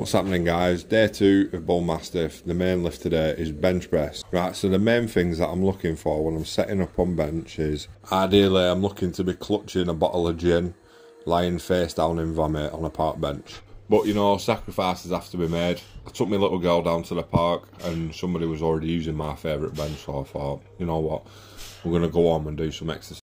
What's happening guys? Day two of Bullmastiff. The main lift today is bench press. Right, so the main things that I'm looking for when I'm setting up on bench is ideally I'm looking to be clutching a bottle of gin, lying face down in vomit on a park bench. But you know, sacrifices have to be made. I took my little girl down to the park and somebody was already using my favourite bench, so I thought, you know what, we're going to go on and do some exercise.